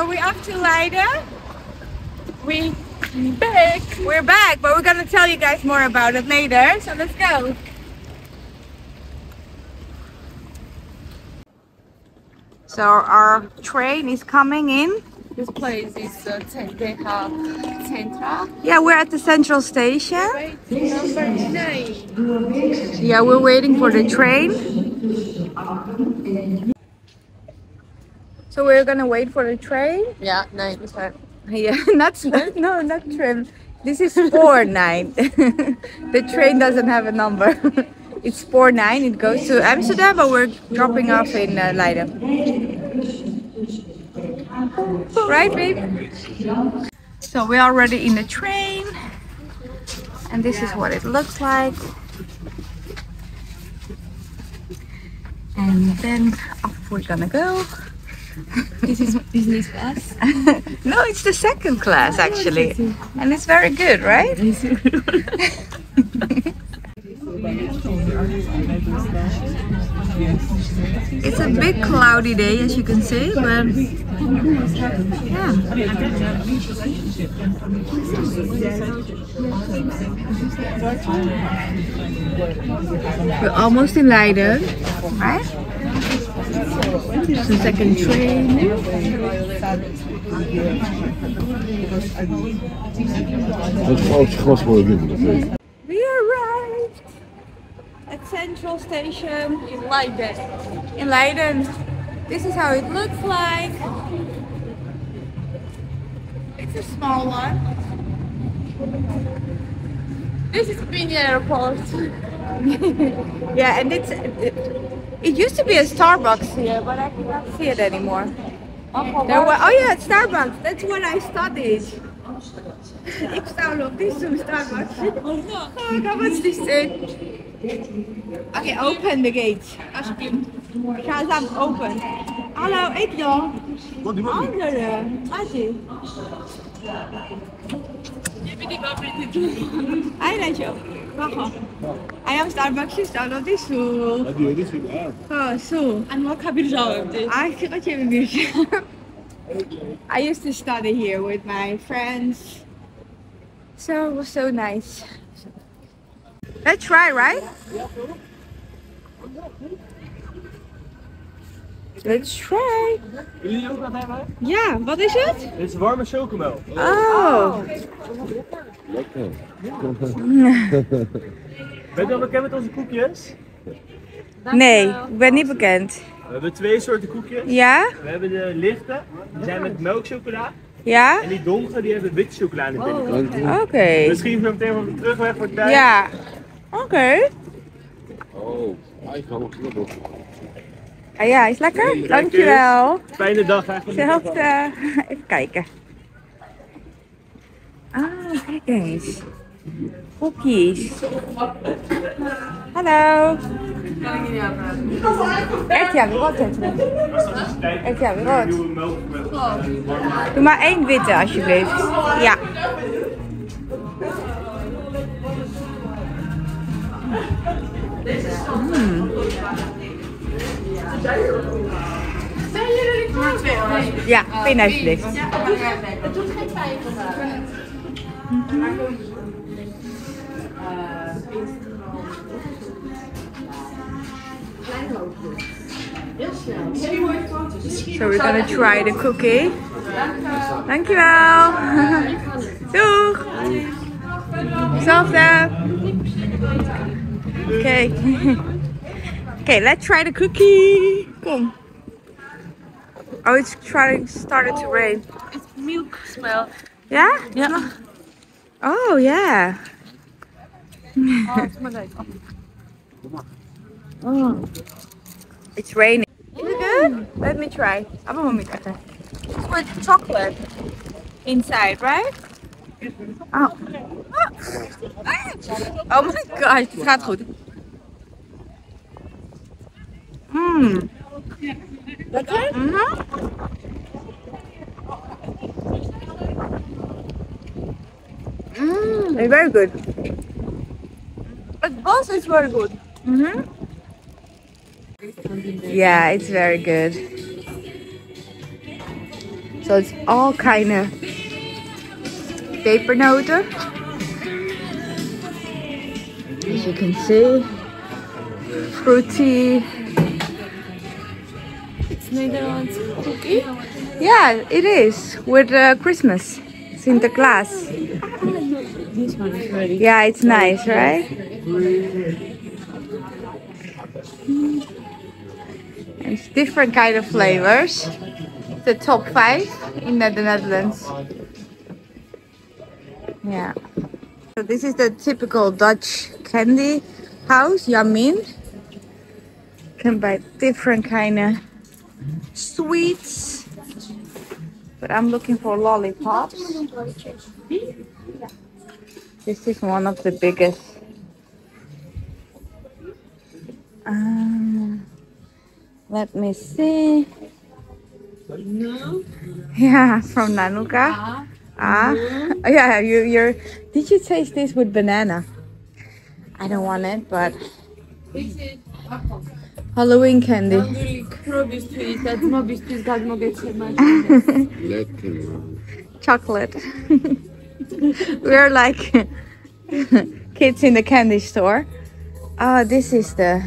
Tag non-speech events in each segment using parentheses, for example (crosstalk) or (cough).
So we're off to Leiden. We back. We're back, but we're gonna tell you guys more about it later. So let's go. So our train is coming in. This place is uh, Cen- they have Centra. Yeah, we're at the central station. Number nine. Yeah, we're waiting for the train. So we're gonna wait for the train. Yeah, nine. Yeah, (laughs) not no, not trim. This is four (laughs) nine. (laughs) the train doesn't have a number. it's four nine. It goes to Amsterdam, but we're dropping off in uh, Leiden. Right, babe? So we're already in the train, and this is what it looks like. And then off we're gonna go. This is business class. (laughs) no, it's the second class oh, actually, and it's very good, right? (laughs) it's a big cloudy day, as you can see, but yeah. We're almost in Leiden, right? The second train. Het grootste glas voor de We arrived at Central Station in Leiden. In Leiden. This is how it looks like. It's a small one. This is mini airport. (laughs) Yeah, and it's it, it used to be a Starbucks here, but I cannot see it anymore. There were, oh yeah, Starbucks. That's when I studied. Ik sta nog niet zo Starbucks. (laughs) Oh, God, what's this thing? Okay, open the gate. Alsjeblieft. Shazam, open. Hallo, ik dan. Andere. Adi. Eilandje. Wacht al. I am Starbucks sister, Uh-huh. no this so. Die is niet aan. Oh, so. And what kabirjao evde. I forgot you have (laughs) I used to study here with my friends. So it was so nice. Let's try, right? Let's try. Jullie ook wat hebben? Ja, wat is het? Dit is warme chocomel. Oh, oh. Lekker. Bent u al bekend met onze koekjes? nee, ik ben niet bekend. We hebben twee soorten koekjes. Ja? We hebben de lichte, die zijn met melkchocola. Ja? En die donkere, die hebben witte chocola in de binnenkant. Oké. Misschien zo meteen op de terugweg voor thuis. Ja. Oké. Oh, hij kan nog knippen. Ah, ja, is lekker? Dankjewel. Fijne dag eigenlijk. Hetzelfde. (laughs) Even kijken. Ah, kijk eens. Koekjes. Hallo. Echt ja, wat het? Echt ja, wat? Nieuwe melk met warme Doe maar één witte alsjeblieft. Ja. Mm. Ja, pin alsjeblieft. So we're gonna try the cookie. Thank Dankjewel. Doeg. Hetzelfde. Okay. (laughs) okay, let's try the cookie. Kom. Oh, it's trying started to rain. It's milk smell. Yeah? Ja. Oh, yeah. Oh, (laughs) It's raining. Is it good? Let me try. Apa mau minta? It's with chocolate inside, right? Oh. (laughs) Oh my gosh, het gaat goed. Mmm. Lekker? Mhm. It's very good. But also is very good. Mm-hmm. Yeah, it's very good. So it's all kind of pepernoten. As you can see, fruity. It's Netherlands cookie. Yeah, it is with uh, Christmas, Sinterklaas. This one is very Yeah, it's nice, right? It's different kind of flavors. The top five in the Netherlands. Yeah. So this is the typical Dutch candy house, Jamin. Can buy different kind of sweets. But I'm looking for lollipops. This is one of the biggest. Um, let me see. Yeah, from Nanuka. Ah, yeah. You, you're. Did you taste this with banana? I don't want it, but This is Halloween candy. Angelic Robiscuit, dat ma biscuit, dat mogę trzymać. Lekker, man. chocolate. (laughs) (laughs) We're like (laughs) kids in the candy store. Oh, this is the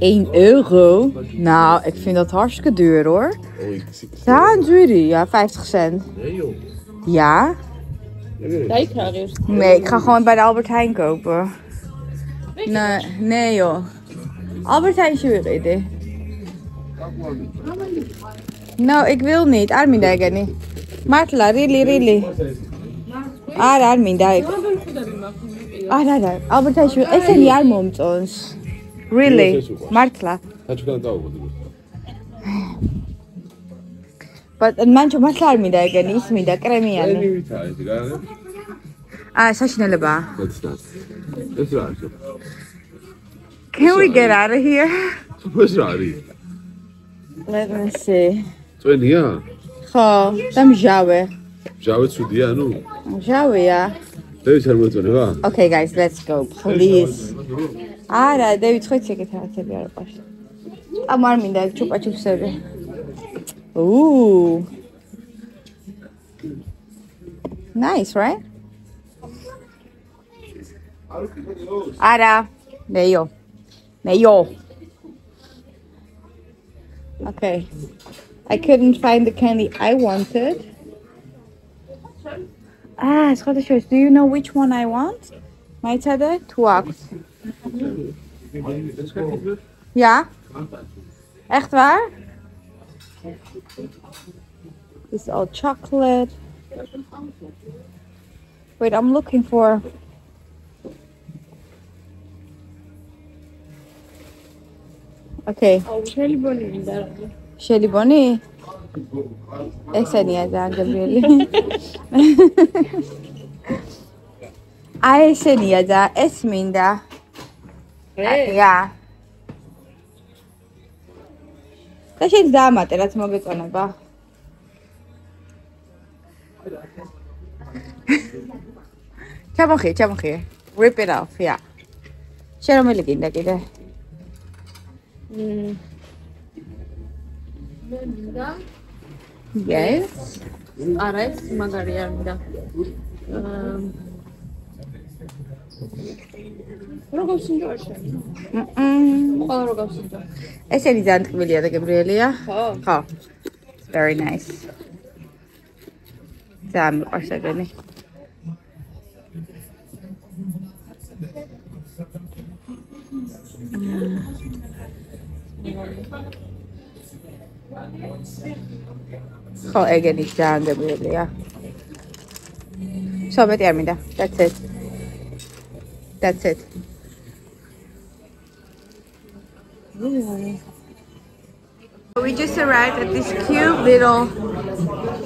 1 euro. Nou, ik vind dat hartstikke duur hoor. Oh, ik zie het. Ja, duur. Ja, 50 cent. Nee, joh. Ja? Eerst. Nee, ik ga gewoon bij de Albert Heijn kopen. Nee, nee joh. Albert Heijn idee. Nou, ik wil niet. Armin daar niet. მართლა რილი რილი. არ არ მინდა ეგ. არა არა ალბათ ეს ესენი არ მომწონს. Really? მართლა. დაჩქან დავუყოდი but მანჩო მართლა არ მინდა ეგენი ის მინდა კრემიანი აა საშინელებაა. ეს რა არის Can we get out of here? ეს რა არის? Let me see. წვენია? ხო და მჟავე. მჟავე ცუდია, ანუ მჟავეა. დევით არ მოწონება? Okay guys, let's go please. არა, დევით ხო იცი ეგეთ რაღაცები არ უყვარს. ამ არ მინდა ეგ ჩუპა ჩუპსები. Ooh. Nice, right? არა, მეიო. მეიო. Okay. I couldn't find the candy I wanted. Ah, Scottish Choice. Do you know which one I want? my Mij hebben? Twax. Ja? Echt waar? This is all chocolate. Wait, I'm looking for. Okay, Oh, Shelly Bonnie შელიბონი? ესენია ზაგრიელი. აი ესენია და ეს მინდა. რა? და შეიძლება დაამატე რაც მოგეწონება. ჩამოხიე, ჩამოხიე. rip it off, yeah. შენ რომელი გინდა კიდე? მმ მე მინდა yes არა ეს მაგარი არ მინდა ehm. როგორ სინჯოა შენ? მმ ყველა როგორ სინჯოა? ესენი ძალიან ტკბილია და გებრიელია. ხო? ხო. Very nice. ძალიან მიყვარს ეგენი. Thank you. Oh, egg and Lisandro Gabriela, yeah. So, bet Arminda. That's it. That's it. We just arrived at this cute little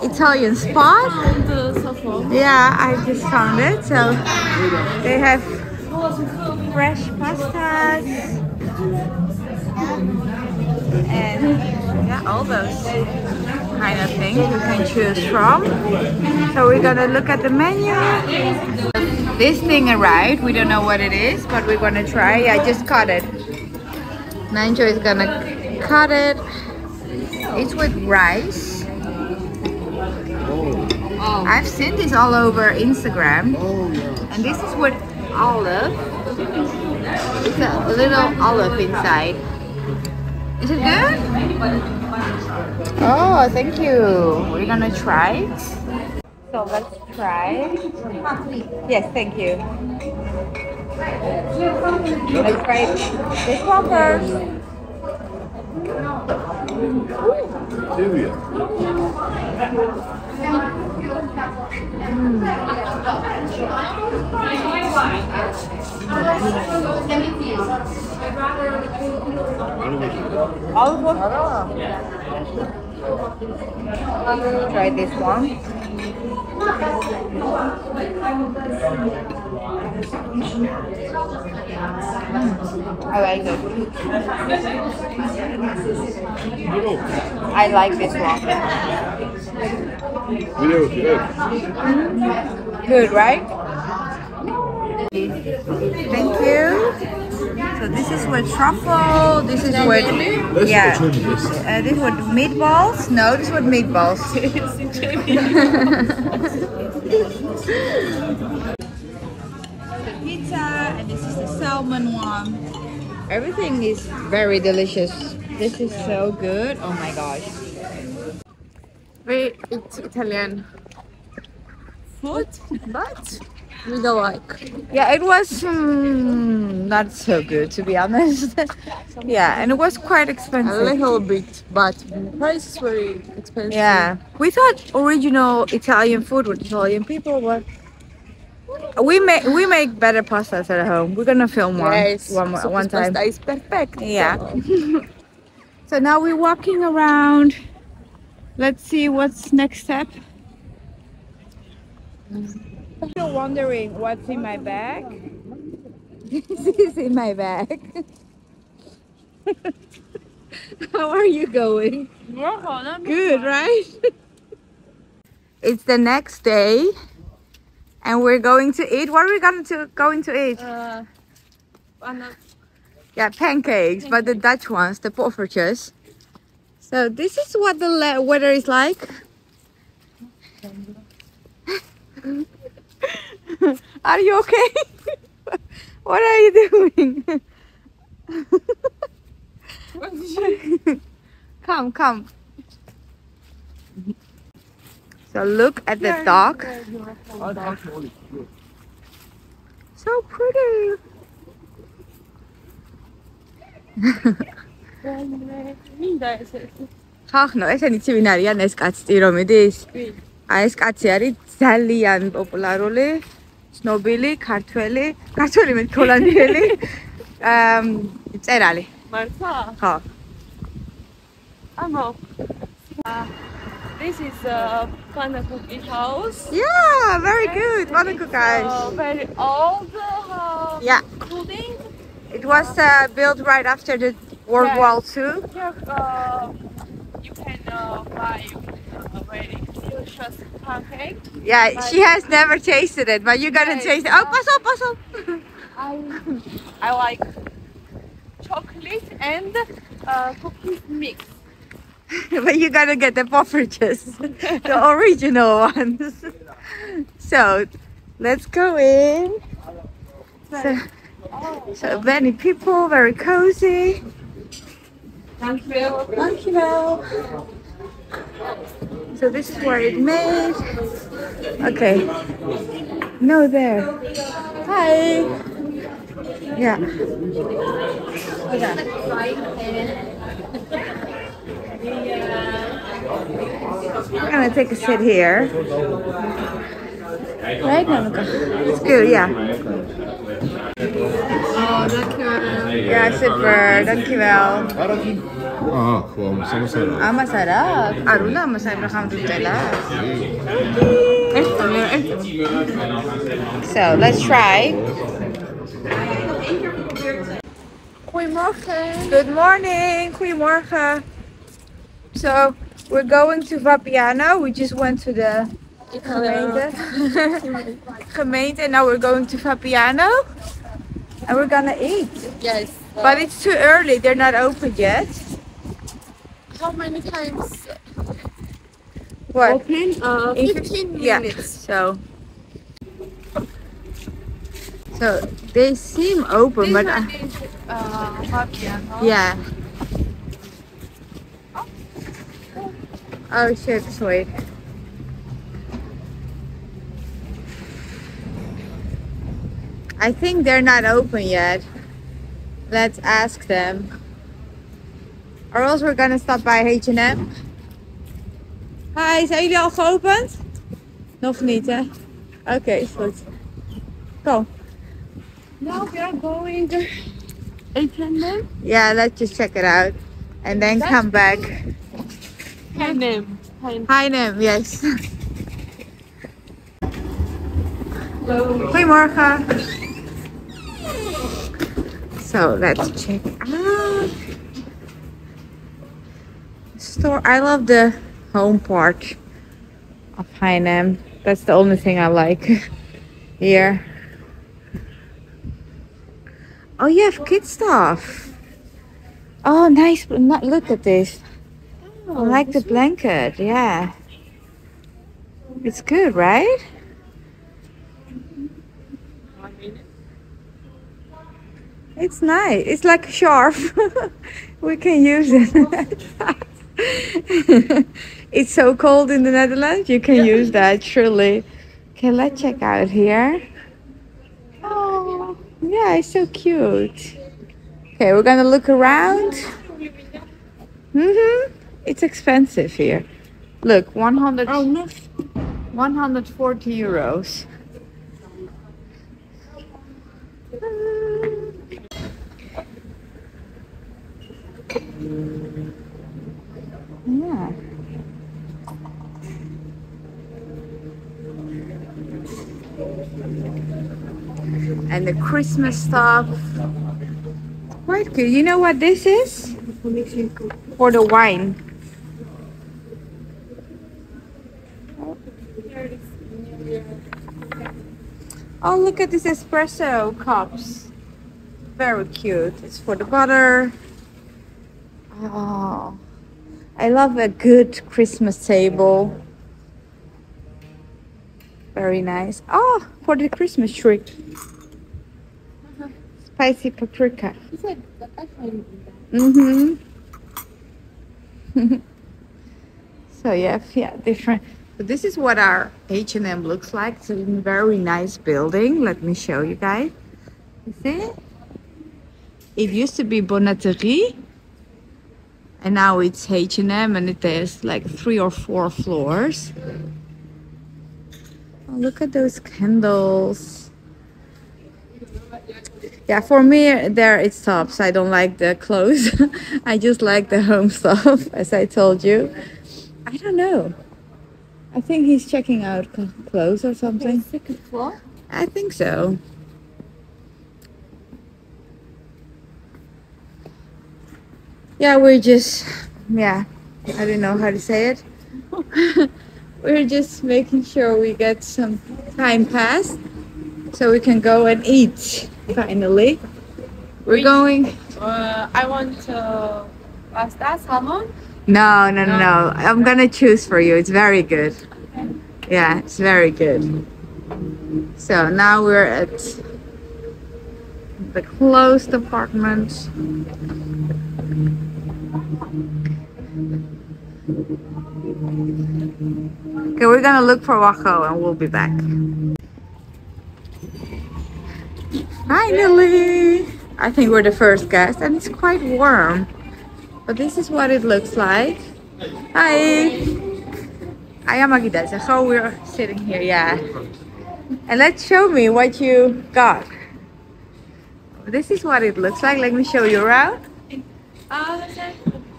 Italian spot. The. Yeah, I just found it. So they have fresh pastas and yeah, all those kind of things you can choose from. So we're gonna look at the menu. This thing arrived. We don't know what it is, but we're gonna try. I just cut it. Nanjo is gonna cut it. It's with rice. I've seen this all over Instagram. And this is with olive. It's a little olive inside. Is it good? Oh, thank you. We're gonna try it. So let's try. Yes, thank you. Let's try this one first. Syria. Olive. Try this one. I like it. I like this one. Video good. Good, right? Thank you. So this is with truffle. This is with yeah. this. Uh, this with meatballs. No, this is with meatballs. (laughs) (laughs) the pizza and this is the salmon one. Everything is very delicious. This is so good. Oh my gosh. We eat Italian food, but we don't like. Yeah, it was mm, not so good to be honest. (laughs) yeah, and it was quite expensive. A little bit, but price is very expensive. Yeah, we thought original Italian food with Italian people, but we make we make better pastas at home. We're gonna film one Yes, one more- one time. pasta is perfect. Yeah. (laughs) So now we're walking around. Let's see what's next step. Still wondering what's in my bag. (laughs) this is in my bag. (laughs) How are you going? Good, right? it's the next day, and we're going to eat. What are we going to going to eat? Uh, Yeah, pancakes, but the Dutch ones, the poffertjes. So this is what the weather is like. (laughs) are you okay? (laughs) what are you doing? (laughs) come, come. So look at the dog. So pretty. ხახნო, ესენი ცივი არიან ეს კაცი რომ მიდის? აი ეს კაცი არის ძალიან პოპულარული, ცნობილი, ქართველი, ქართველი მე ჰოლანდიელი. აა წერალი. მართლა? ხო. Uh, this is a Pana cookie house. Yeah, very good. Wonderful Uh, guys. very old uh, Yeah, building. it was uh, built right after the World Yeah. War II. Here uh, you can uh, buy uh, very delicious pancake. Yeah, she has never tasted it, but you gotta taste it. Oh, uh, pass up, pass up. I I like chocolate and uh, cookies mix. (laughs) but you gotta get the poffertjes, (laughs) the original ones. (laughs) So, let's go in. So, so many people, very cozy. Thank you. Dankjewel. So this is where it made. Okay. No, there. Hi. Yeah. We're gonna take a sit here. Right, Monica? It's good, yeah. Oh, dankjewel. Ja, super. Dankjewel. Ah, gewoon zo. Ah, masarap. Aruna, masarap na gaan doen So let's try. Goedemorgen. Good morning. Goedemorgen. So we're going to Vapiano. We just went to the gemeente. gemeente. And Now we're going to Vapiano. And we're gonna eat. Yes. But it's too early. They're not open yet. how many times What? open? Uh, In 15 Yeah. So. So they seem open, This but one I, is uh, huh? yeah. Oh shit! Wait. I think they're not open yet. Let's ask them. Or else we're gonna stop by H&M. Hi, zijn jullie al geopend? Nog niet, hè? Oké, is goed. Kom. Now we are going to H&M. Yeah, let's just check it out. And then come back. H&M. H&M. Goedemorgen. So let's check out. Store. I love the home part of Heinem. That's the only thing I like (laughs) here. Oh, you have kid stuff. Oh, nice. Look at this. I like the blanket, yeah. It's good, right? It's nice. It's like a scarf. (laughs) we can use it. (laughs) it's so cold in the Netherlands. You can use that, surely. Okay, let's check out here. Oh, yeah, it's so cute. Okay, we're gonna look around. Mm-hmm. It's expensive here. Look, 100, Oh, no. 140 euros. Yeah. And the Christmas stuff. Quite good. You know what this is? For the wine. Oh, look at these espresso cups. Very cute. It's for the butter. Oh, I love a good Christmas table. Very nice. Oh, for the Christmas tree. Spicy paprika. Mm-hmm. (laughs) so yeah, yeah, different. So this is what our H&M looks like. It's a very nice building. Let me show you guys. You see? It used to be Bonneterie. And now it's H&M and it has like three or four floors. Oh, look at those candles. Yeah, for me, there it stops. I don't like the clothes. (laughs) I just like the home stuff, (laughs) as I told you. I don't know. I think he's checking out clothes or something. second floor. I think so. Yeah, we're just, yeah, I don't know how to say it. (laughs) we're just making sure we get some time passed so we can go and eat finally. We're going. Uh, I want uh, pasta, salmon. No, no, no, No? I'm gonna choose for you. It's very good. Yeah, it's very good. So now we're at the closed apartment. Okay, we're gonna look for Wacho and we'll be back. Finally! I think we're the first guest and it's quite warm. But this is what it looks like. Hi! I am Agida. So how we're sitting here, yeah. And let's show me what you got. This is what it looks like. Let me show you around.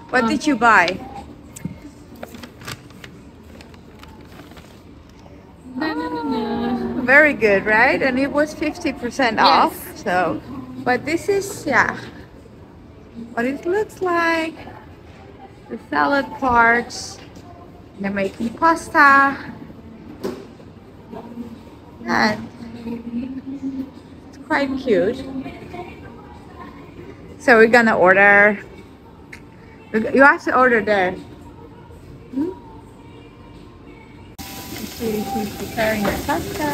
What did you buy? Very good, right? And it was 50% off. So, but this is, yeah, what it looks like. The salad parts. They're making pasta. And it's quite cute. So we're gonna order You have to order there. Hmm? She- She's preparing the pasta.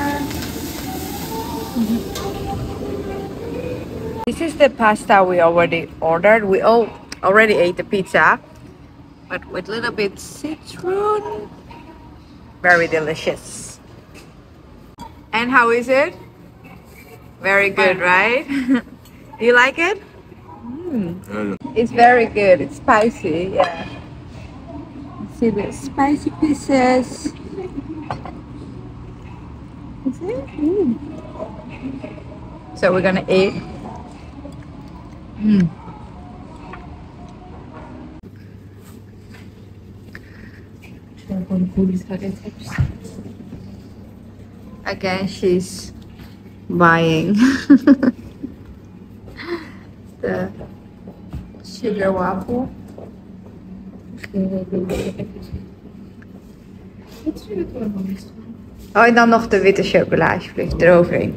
This is the pasta we already ordered. We all already ate the pizza, but with a little bit citron. Very delicious. And how is it? Very good, right? (laughs) Do you like it? Ja, It's very good. It's spicy. Yeah. See the spicy pieces. Is it? Mm. So we're gonna eat. Mm. Again, she's buying (laughs) the sugar waffle. Oh, en dan nog de witte chocola, alsjeblieft, eroverheen.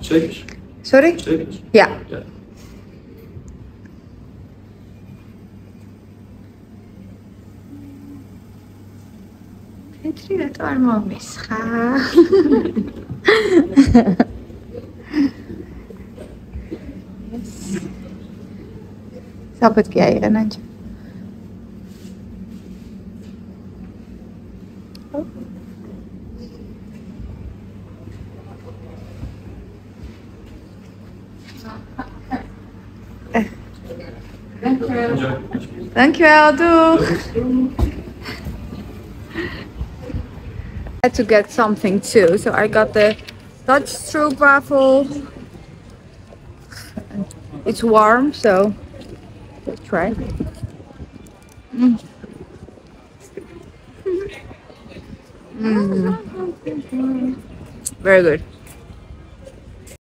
Zeker. Sorry? Yeah. yeah. Petri dat arme misga. yes. Sabit kaya, Dankjewel, doeg! (laughs) had to get something too, so I got the Dutch stroopwafel. It's warm, so let's try. Mm. Mm. Very good.